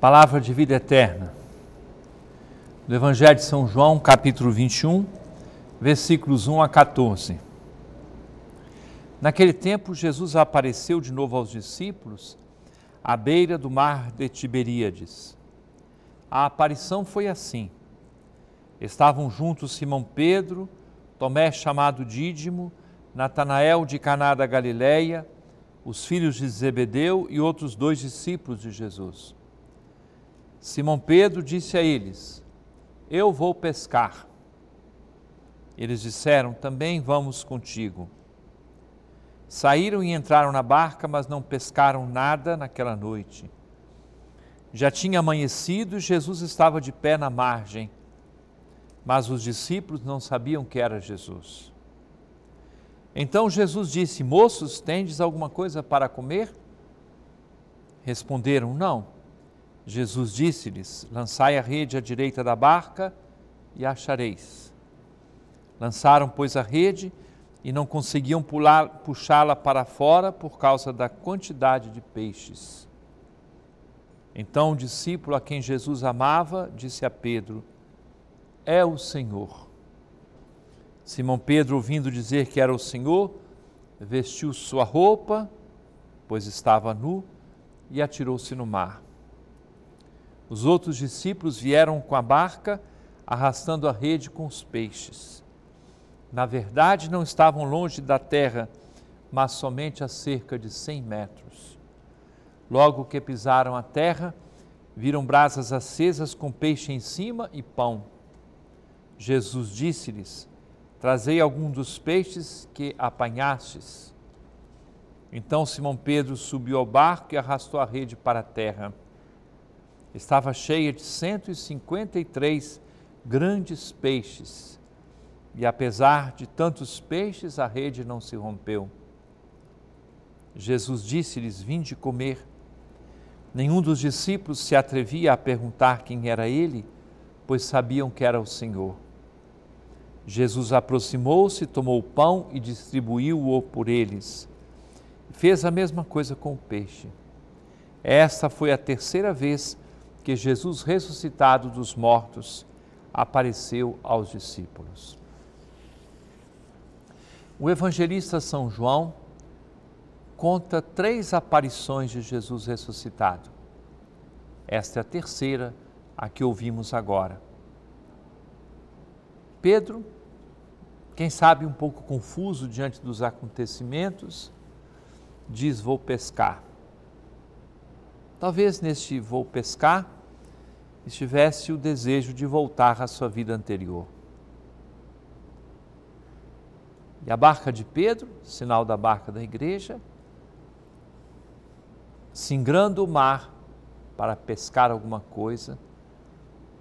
Palavra de vida eterna. Do Evangelho de São João, capítulo 21, versículos 1 a 14. Naquele tempo, Jesus apareceu de novo aos discípulos à beira do mar de Tiberíades. A aparição foi assim. Estavam juntos Simão Pedro, Tomé chamado Dídimo, Natanael de Caná da Galileia, os filhos de Zebedeu e outros dois discípulos de Jesus. Simão Pedro disse a eles: Eu vou pescar. Eles disseram: Também vamos contigo. Saíram e entraram na barca, mas não pescaram nada naquela noite. Já tinha amanhecido e Jesus estava de pé na margem, mas os discípulos não sabiam que era Jesus. Então Jesus disse: Moços, tendes alguma coisa para comer? Responderam: Não. Jesus disse-lhes: Lançai a rede à direita da barca e achareis. Lançaram, pois, a rede e não conseguiam puxá-la para fora por causa da quantidade de peixes. Então o discípulo a quem Jesus amava disse a Pedro: É o Senhor. Simão Pedro, ouvindo dizer que era o Senhor, vestiu sua roupa, pois estava nu, e atirou-se no mar. Os outros discípulos vieram com a barca, arrastando a rede com os peixes. Na verdade, não estavam longe da terra, mas somente a cerca de cem metros. Logo que pisaram a terra, viram brasas acesas com peixe em cima e pão. Jesus disse-lhes: Trazei algum dos peixes que apanhastes. Então Simão Pedro subiu ao barco e arrastou a rede para a terra estava cheia de 153 grandes peixes. E apesar de tantos peixes, a rede não se rompeu. Jesus disse-lhes: Vinde comer. Nenhum dos discípulos se atrevia a perguntar quem era ele, pois sabiam que era o Senhor. Jesus aproximou-se, tomou o pão e distribuiu-o por eles. Fez a mesma coisa com o peixe. Esta foi a terceira vez que Jesus ressuscitado dos mortos apareceu aos discípulos. O evangelista São João conta três aparições de Jesus ressuscitado. Esta é a terceira, a que ouvimos agora. Pedro, quem sabe um pouco confuso diante dos acontecimentos, diz: Vou pescar. Talvez neste vou pescar estivesse o desejo de voltar à sua vida anterior. E a barca de Pedro, sinal da barca da igreja, singrando o mar para pescar alguma coisa,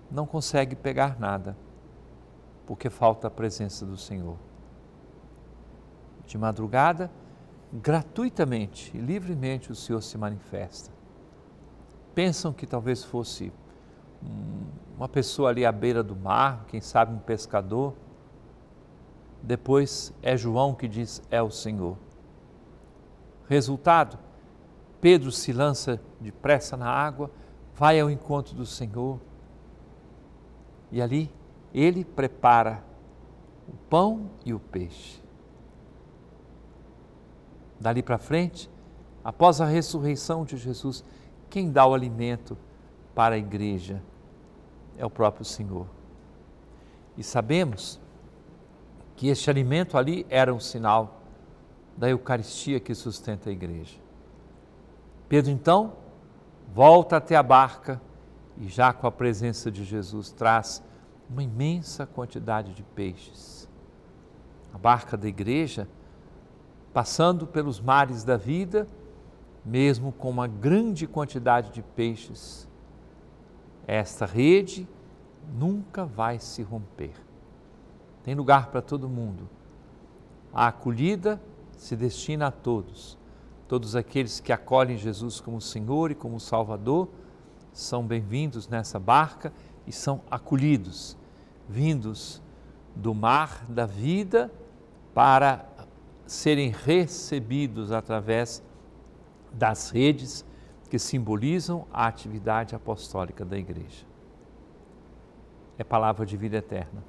não consegue pegar nada, porque falta a presença do Senhor. De madrugada, gratuitamente e livremente o Senhor se manifesta. Pensam que talvez fosse uma pessoa ali à beira do mar, quem sabe um pescador. Depois é João que diz: É o Senhor. Resultado: Pedro se lança depressa na água, vai ao encontro do Senhor e ali ele prepara o pão e o peixe. Dali para frente, após a ressurreição de Jesus, quem dá o alimento para a igreja é o próprio Senhor. E sabemos que este alimento ali era um sinal da Eucaristia que sustenta a igreja. Pedro então volta até a barca e, já com a presença de Jesus, traz uma imensa quantidade de peixes. A barca da igreja, passando pelos mares da vida, mesmo com uma grande quantidade de peixes, esta rede nunca vai se romper. Tem lugar para todo mundo. A acolhida se destina a todos. Todos aqueles que acolhem Jesus como Senhor e como Salvador são bem-vindos nessa barca e são acolhidos, vindos do mar da vida para serem recebidos através das redes que simbolizam a atividade apostólica da Igreja. É palavra de vida eterna.